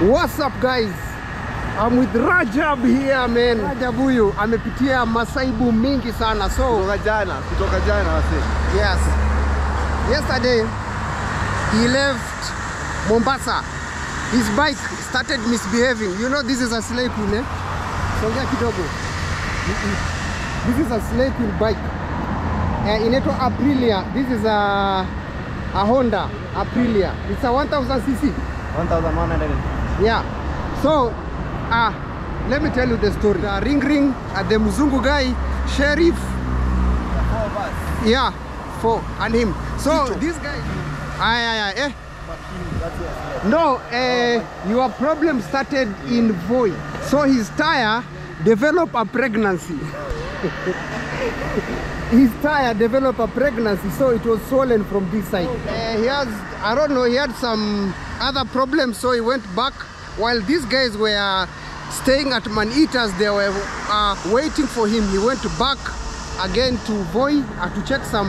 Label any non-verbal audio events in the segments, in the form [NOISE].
What's up guys? I'm with Rajab here man. Rajab huyu amepitia masaibu mingi sana. So kutoka jana kutoka jana wase yes. Yesterday he left Mombasa. His bike started misbehaving. You know this is a slave queen eh? Songea kidogo. This is a slave queen bike. Uh, inaitwa Aprilia. This is a a Honda Aprilia. It's a 1000 cc. 1100 Yeah. So, uh, let me tell you the story. The ring ring at the Mzungu guy, sheriff, yeah, four, and him. So this guy, aye, aye, aye, eh? No, uh, your problem started in Voi. So his tire developed a pregnancy. [LAUGHS] his tire developed a pregnancy, so it was swollen from this side. Uh, he has, I don't know, he had some other problems, so he went back. While these guys were staying at Man Eaters, they were uh, waiting for him. He went back again to Voi uh, to check some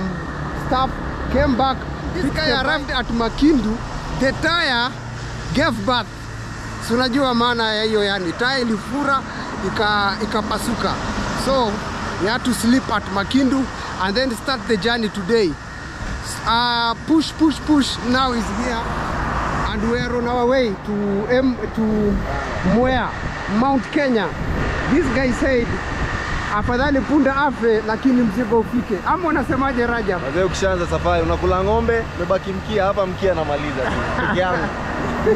stuff, came back. This guy arrived at Makindu, the tire gave birth. Si unajua maana ya hiyo yani, tire ilifura ika ikapasuka. So he had to sleep at Makindu and then start the journey today. Uh, push, push, push. Now is here and we are on our way to M to Mwea, Mount Kenya. This guy said afadhali punda afe lakini mzigo ufike. Ama unasemaje Rajab? wazee ukishaanza safari unakula ng'ombe umebaki mkia hapa mkia namaliza tu [LAUGHS] peke yangu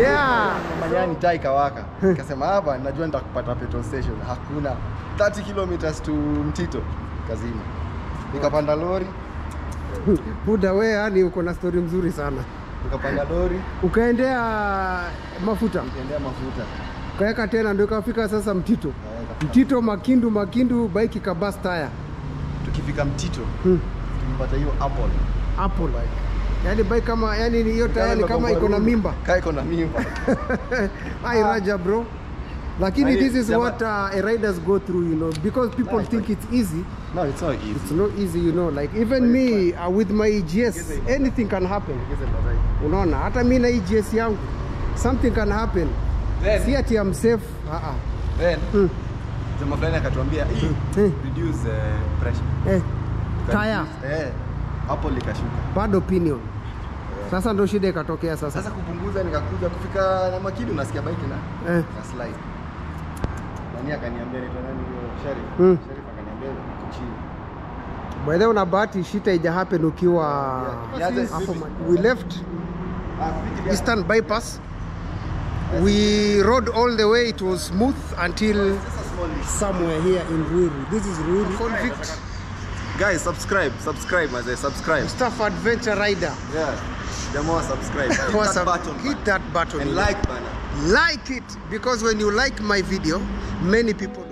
Yeah. manyani tai kawaka. [LAUGHS] nikasema hapa najua nitakupata petrol station hakuna 30 kilometers to mtito kazima nikapanda lori Buda we yani uko na story mzuri sana. Nikapanda lori Ukaendea mafuta, nikaendea mafuta ukaweka tena ndio ikafika sasa Mtito. Kaya, Mtito Makindu, Makindu bike kabas tire. tukifika mtito Hmm. tulipata hiyo apple Apple. bike. Yani bike kama yani hiyo tayari kama iko na mimba. kaa iko na mimba Ai Raja bro. Lakini Yaani, this is what uh, riders go through, you know, because people think it's easy. No it's not easy It's not easy, you know. Like even me uh, with my EGS, anything can happen. Unaona, hata mi na EGS yangu, something can happen. Then- Si ati I'm safe. Uh -uh. then Hmm. jamaa fulani akatuambia "Hii, Eh. reduce uh, pressure Eh, tire eh hapo likashuka bad opinion. Sasa ndo shida ikatokea sasa. sasa kupunguza nikakuja kufika na makini unasikia bike na Eh. na slide nani akaniambia nitwa nani huyo Sharif? Hmm. Sharif akaniambia chini By the way, una bahati shita ija happen ukiwa hapo we left Ah, Eastern bypass. We rode all the way. It was smooth until somewhere here in Ruiru. This is Ruiru. Convict guys subscribe subscribe as I subscribe Staff Adventure Rider. yeah jamaa subscribe [LAUGHS] hit that button Hit that button. and like banner. like it because when you like my video, many people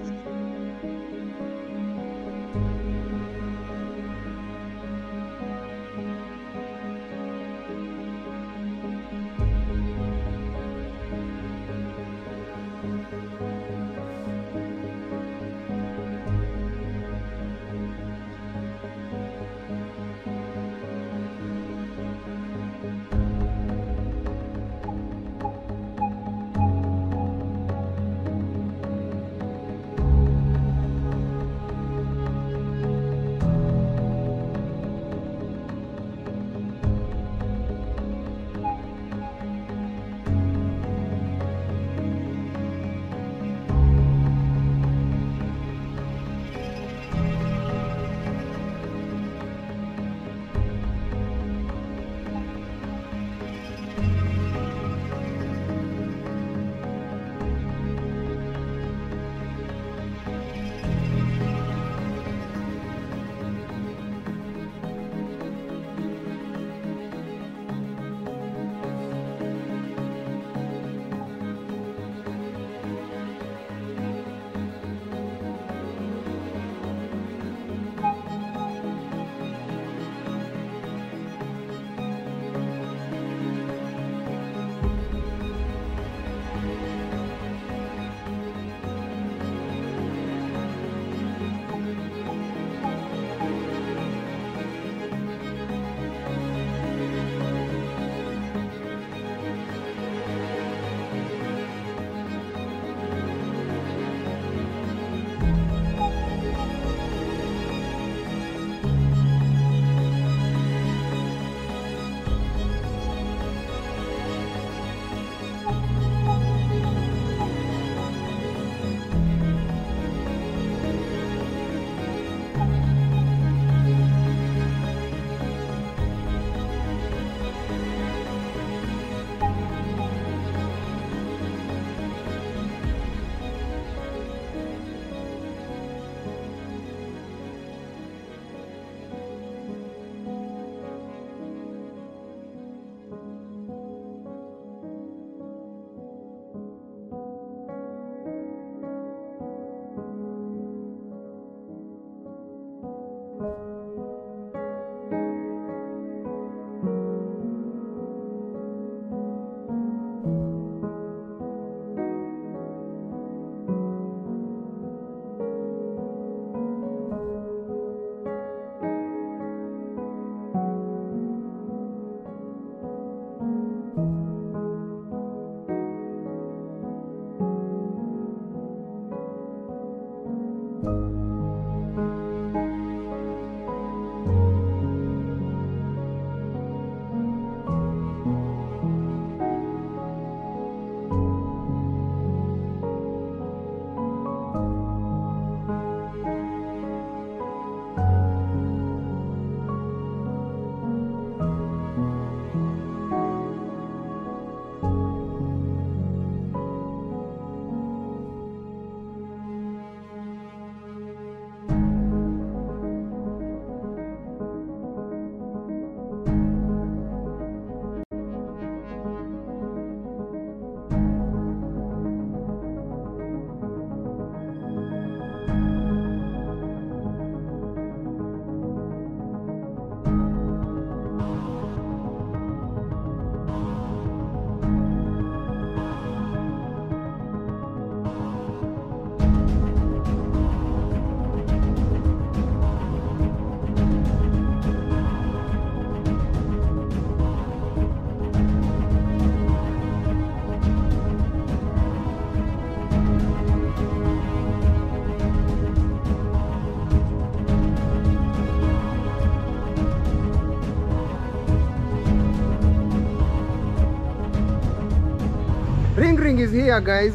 Ring is here, guys.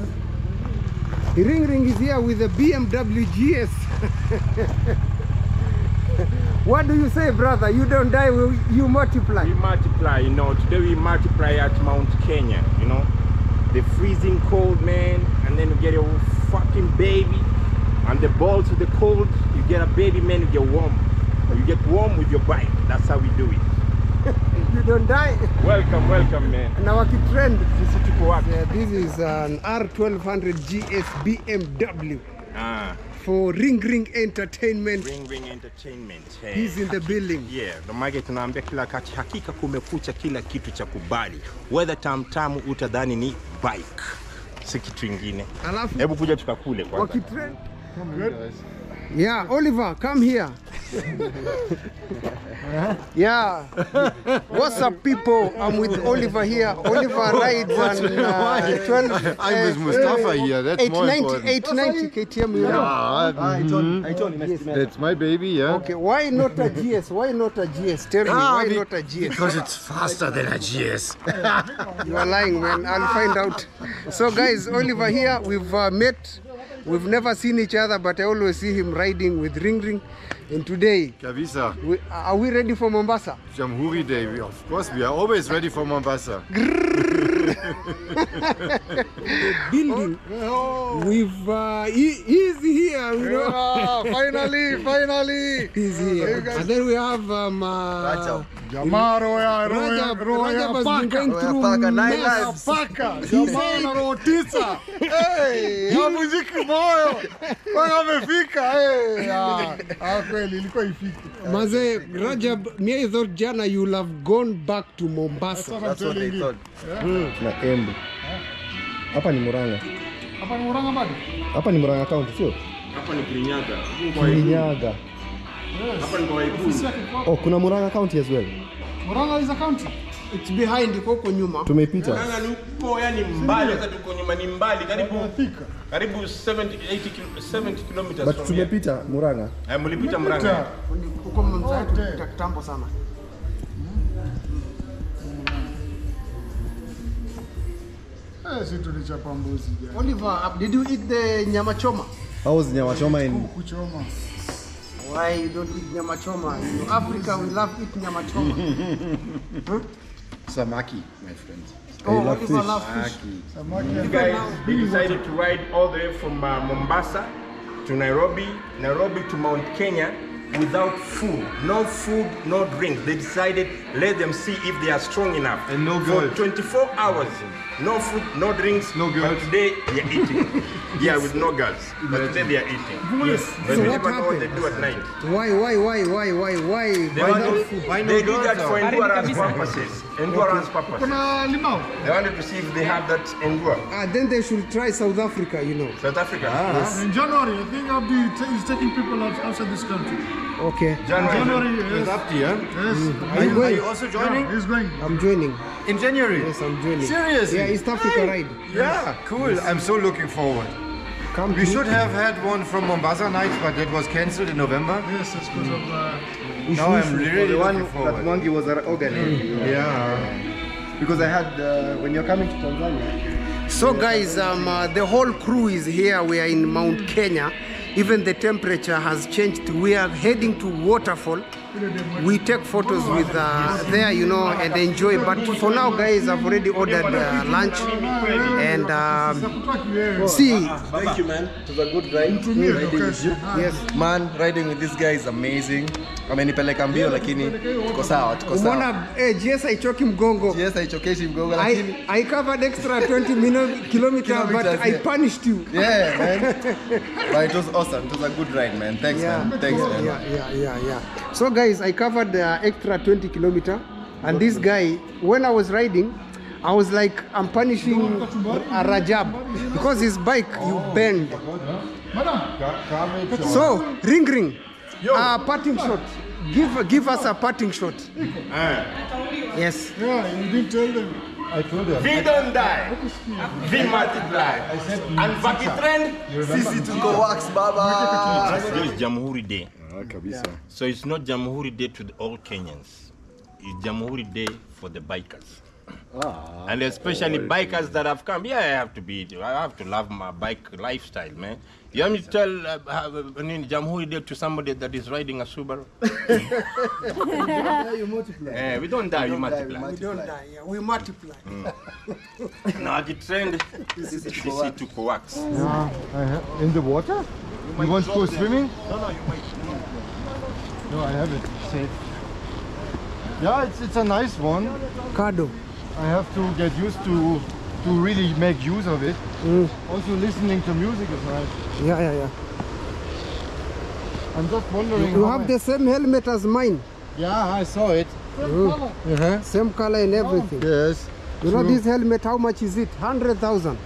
Ring Ring is here with the BMW GS. [LAUGHS] what do you say, brother? You don't die, you multiply. We multiply, you know. Today we multiply at Mount Kenya, you know. The freezing cold, man, and then you get a fucking baby. And the balls of the cold, you get a baby, man, you get warm. You get warm with your bike. That's how we do it. You don't die. Welcome, welcome, man. Na wakitrend. Sisi tuko wapi? Yeah, this is an R1200 GS BMW Ah, for Ring Ring Entertainment. Ring Ring Entertainment. Hey. He's in the building. Yeah, ndo maana tunaambia kila wakati, hakika kumekucha kila kitu cha kubali, whether tamtamu utadhani ni bike, si kitu kingine. Alafu Hebu kuja tukakule kwanza. wakitrend. Yeah, Oliver, come here. Yeah. [LAUGHS] What's up, people? I'm with Oliver here. Oliver [LAUGHS] rides on uh, 12. I'm with Mustapha here, that's more 890, important. 890 KTM. You know? Ah, I told, I told him. that's my baby, yeah. Okay, why not a GS? Why not a GS? Tell me, Ah, why be- not a GS? Because it's faster than a GS. You are lying, man. I'll find out. So, guys, Oliver here. We've uh, met. We've never seen each other, but I always see him riding with Ring Ring. And today, Kavisa, we, are we ready for Mombasa? Jamhuri Day. We, of course, we are always ready for Mombasa. [LAUGHS] Building. We've uh, he, he's here, you know. yeah, finally, [LAUGHS] finally. He's here. guys... And then we have um, uh. Jamaa roya, going Roya through Paka, nine lives. Paka, jamaa na roho tisa. [LAUGHS] Hey, havunjiki moyo. Mpaka amefika. Hey, ah, ah, kweli ilikuwa ifike. Maze, Rajab, I thought jana you'll have gone back to Mombasa. That's what they thought. Na Embu. Hapa ni Murang'a. Hapa ni Murang'a bado? Hapa ni Murang'a County, sio? Hapa ni Kirinyaga. Kirinyaga. Yes. Hapa ni kwa Waikulu. Oh, kuna Murang'a County as well. Murang'a is a county. It's behind, iko huko nyuma. Tumeipita. Murang'a ni huko yani mbali, hata tuko nyuma ni mbali, karibu Thika. karibu 70 80 kilo- 70 kilometers But tumepita Murang'a. Eh, mlipita Murang'a. Huko Mombasa tulipita kitambo sana. Eh, si tulichapa mbuzi jana. Oliver, did you eat the nyama choma? How was nyama choma in kuku choma? Why you don't eat nyama choma? In Africa, we love eat nyama choma. [LAUGHS] Samaki, my friend. oh, love Oliver fish. love fish. Samaki You guys, we decided to ride all the way from uh, Mombasa to Nairobi, Nairobi to Mount Kenya without food. No food, no drink. They decided let them see if they are strong enough. And no For girls. 24 hours. No food, no drinks. No But girls. today they are eating. yeah, with no girls. But today they are eating. [LAUGHS] Yes. But So we what never know what they happened? do at night. Why, why, why, why, why, why? They, Why want not to- food? they did that for endurance purposes. Endurance purposes. kuna limau. They wanted to see if they have that endure. Ah, then they should try South Africa, you know. South Africa. Yes. In January, I think Abdi ta- is taking people outside this country. Okay, January. January, yes. Abdi, yeah? Yes. are you going? also Yeah, he's going. I'm joining. In January? Yes, I'm joining. Seriously? Yeah, East Africa ride. Yeah, cool. I'm so looking forward. Come We should have had one from Mombasa night, but that was cancelled in November. Yes, that's because of uh, Now I'm really The one looking that forward. Mwangi was organizing. Yeah. Because I had, uh, when you're coming to Tanzania, So guys, um, uh, the whole crew is here. We are in Mount Kenya. Even the temperature has changed. We are heading to waterfall. We take photos with uh, there, you know, and enjoy. But for now, guys, I've already ordered uh, lunch and um, see. Thank you, man. It was a good ride. Riding with you. Yes. Man, riding with this guy is amazing. Amenipeleka mbio lakini tuko sawa, tuko sawa. Umeona eh, GS haichoki mgongo. Yes, haichokeshi mgongo lakini I, I covered extra 20 minutes kilometers, but yeah. I punished you. Yeah, [LAUGHS] man. but it was awesome. It was a good ride, man. Thanks, Yeah, man. Thanks, man. yeah, yeah, yeah, yeah. So guys, I covered the extra 20 kilometer, and this guy, when I was riding, I was like, I'm punishing a Rajab because his bike you bend. So ring ring, a parting shot. Give give us a parting shot. Eh. Yes. yeah, you didn't tell them. I told them. We don't die. We multiply. And Vakitrend, Sisi tuko wax baba. today is Jamhuri Day. Ah, kabisa. So it's not Jamhuri Day to the all Kenyans. It's Jamhuri Day for the bikers. and especially bikers that have come. Yeah, I have to be. I have to love my bike lifestyle, man. You want me to tell uh, how- uh, nini, Jamhuri Day to somebody that is riding a Subaru? [LAUGHS] you multiply. Eh, we don't die, we don't die, we multiply. We don't die. Yeah, we multiply. [LAUGHS] No, akitrend sisi tuko wax. Yeah, I ha- in the water? You want to go swimming? No, no, you might. No, I have it safe. Yeah, it's, it's a nice one. Cardo. I have to get used to to really make use of it. Also listening to music is nice. Yeah, yeah, yeah. I'm just wondering You have I- the same helmet as mine. Yeah, I saw it. Same color. Uh-huh. Same color and everything. Yes. You know this helmet, how much is it? 100,000.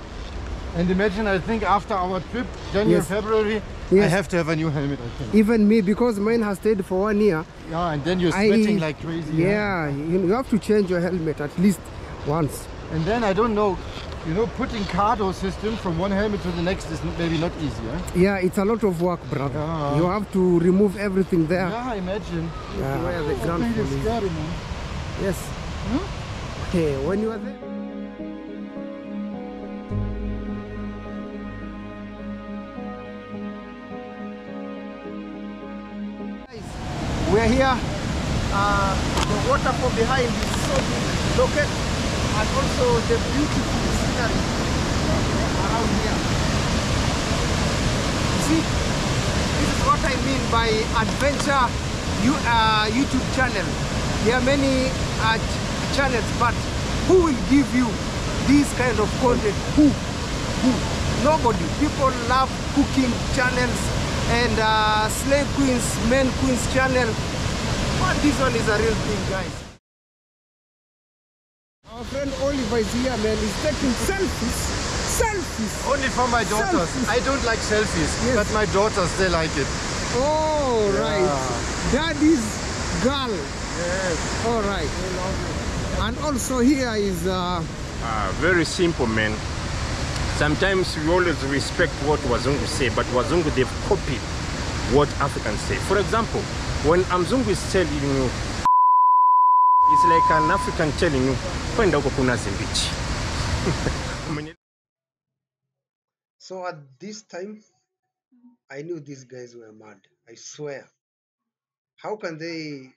And imagine, I think after our trip, January, Yes. February, I have to have a new helmet. I think. Even me, because mine has stayed for one year. Yeah, and then you're I- sweating like crazy. Yeah, you you have to change your helmet at least once. And then I don't know, you know, putting cardo system from one helmet to the next is maybe not easy. Huh? Yeah, it's a lot of work, brother. Yeah. You have to remove everything there. Yeah, I imagine. Yeah, where the ground Pretty fall is. scary, man. Yes. Okay, when you are there. We are here. Uh, the waterfall behind is so located, and also the beautiful scenery around here. See, this is what I mean by adventure you, uh, YouTube channel. There are many uh, channels, but who will give you this kind of content? Who? Who? Nobody. People love cooking channels and uh, slave queens, men queens channel. But this one is a real thing, guys. Our friend Oliver is here, man. He's taking selfies. Selfies. Only for my daughters. Selfies. I don't like selfies, Yes. but my daughters, they like it. Oh, right. Daddy's girl. Yes. All right. And also here is uh, Ah, very simple, man. Sometimes we always respect what Wazungu say, but Wazungu they've copied what Africans say. For example, when Amzungu is telling you, it's like an African telling you, kwenda huko kuna zimbichi. [LAUGHS] So at this time, I knew these guys were mad. I swear. How can they?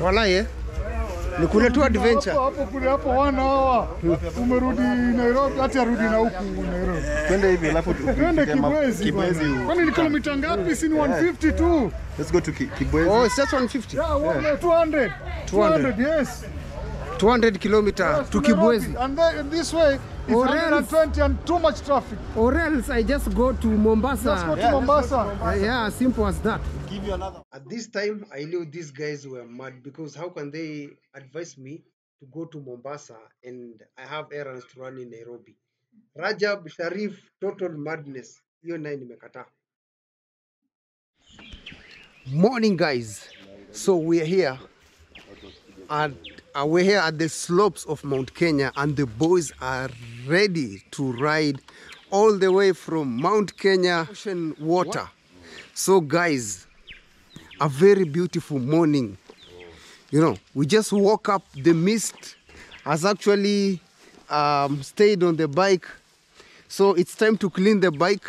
Walai eh? Ni kule tu adventure. Hapo hapo kule hapo wana hawa. Umerudi Nairobi, hata arudi na huku Nairobi. Twende hivi alafu Twende Kibwezi. Kibwezi. Kwani ni kilomita ngapi? Si ni 150 tu. Let's go to Kibwezi. Oh, it's just 150. Yeah, one- 200. 200, yes. 200 kilometer to Kibwezi. And then this way, it's Or else- and too much traffic. Or else I just go to Mombasa. Just go to yeah, Mombasa. go to Mombasa. Uh, yeah, simple as that. Give you another. At this time, I knew these guys were mad because how can they advise me to go to Mombasa and I have errands to run in Nairobi? Rajab Sharif, total madness. Hiyo naye nimekataa. Morning, guys. So we are here, and uh, we're here at the slopes of Mount Kenya, and the boys are ready to ride all the way from Mount Kenya ocean water. So, guys, a very beautiful morning. You know, we just woke up. The mist has actually um, stayed on the bike, so it's time to clean the bike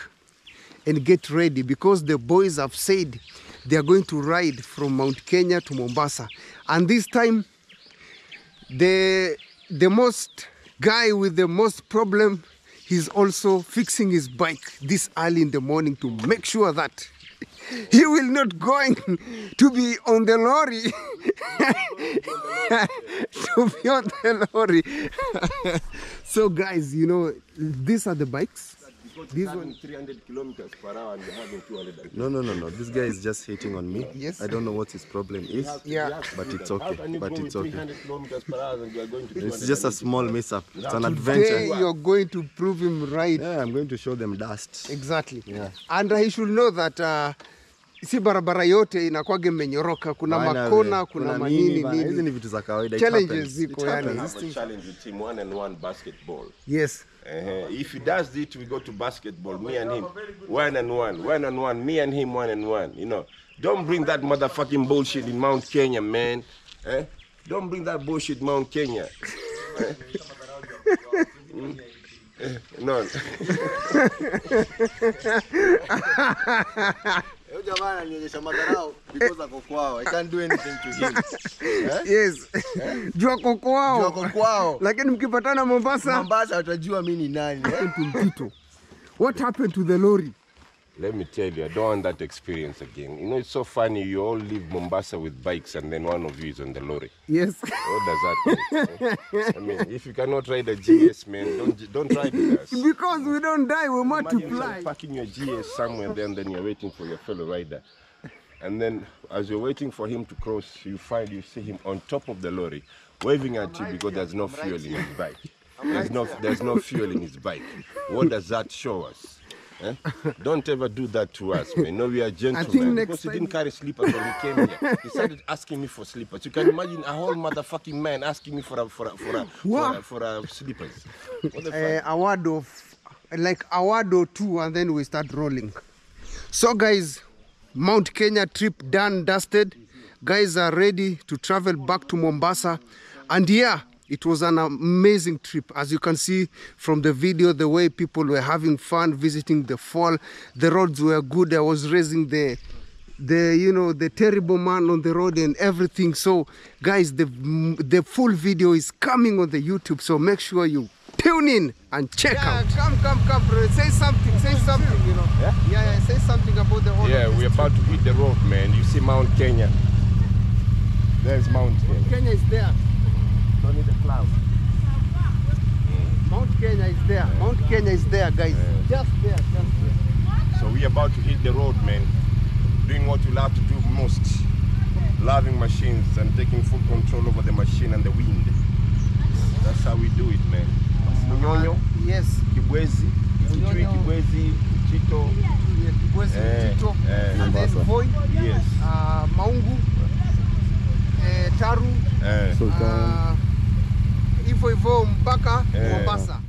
and get ready because the boys have said they are going to ride from Mount Kenya to Mombasa. And this time, the the most guy with the most problem, he's also fixing his bike this early in the morning to make sure that he will not going to be on the lorry [LAUGHS] to be on the lorry [LAUGHS] so guys you know these are the bikes This one- 300 kilometers per hour and you're having 200. No, no, no, no. This guy is just hating on me. Yes. I don't know what his problem is. Yeah. But it's okay. But it's okay. 300 kilometers per hour and you are going to It's just a small mishap. It's an Today adventure. you're going to prove him right. Yeah, I'm going to show them dust. Exactly. Yeah. And he should know that uh, si barabara yote inakwaga imenyoroka, kuna Bana, makona, we- kuna manini Hizi ni vitu za kawaida. Challenges ziko yani. Have a challenge with him one and one basketball. Yes. Uh-huh. If he does it, we go to basketball, me and him, one and one, one and one, me and him, one and one. You know, don't bring that motherfucking bullshit in Mount Kenya, man. Eh? Don't bring that bullshit Mount Kenya. Mm. Eh, no. [LAUGHS] [LAUGHS] Jamaa ananionyesha madharau because ako kwao. I can't do anything to him. [LAUGHS] Yes. Jua koko Juu Jua ako kwao. Lakini mkipatana Mombasa, Mombasa watajua mimi ni nani. eh? to Mtito. What happened to the lorry? Let me tell you, I don't want that experience again. You know, it's so funny. You all leave Mombasa with bikes, and then one of you is on the lorry. Yes. What does that mean? [LAUGHS] I mean, if you cannot ride a GS, man, don't don't ride with us. Because we don't die, we want to Imagine you're fly. parking your GS somewhere there, and then you're waiting for your fellow rider. And then, as you're waiting for him to cross, you find you see him on top of the lorry, waving at you because there's no fuel in his bike. There's no, there's no fuel in his bike. What does that show us? Eh? Don't ever do that to us, man. No, we are [LAUGHS] gentlemen. next Because he didn't carry slippers when he came here. He started asking me for slippers. You can imagine a whole motherfucking man asking me for a for a for a for a, for a slippers. What the fuck? uh, a word of like a word or two and then we start rolling so guys mount kenya trip done dusted guys are ready to travel back to mombasa and yeah it was an amazing trip. As you can see from the video the way people were having fun visiting the fall the roads were good. I was raising the the you know the terrible man on the road and everything. So guys the the full video is coming on the youtube. So make sure you tune in and check out. come come come bro. Say something say something you know. Yeah? yeah, yeah say something about the whole Yeah, we're about to hit the road, man. You see Mount Kenya. There's Mount Kenya. kenya is there Don't the cloud. mount kenya is there mount kenya is there guys just there just there So we're about to hit the road, man. Doing what we love to do most. Loving machines and taking full control over the machine and the wind. That's how we do it, man. Munyonyo, yes Kibwezi, Kitui, Munyonyo. Kibwezi, Chito. yeah, Kibwezi, Eh, Mtito, eh, and then Mombasa. Voi, Yes. uh, Maungu, eh, Taru, Eh, uh, hivyo hivyo mpaka Eh. Mombasa.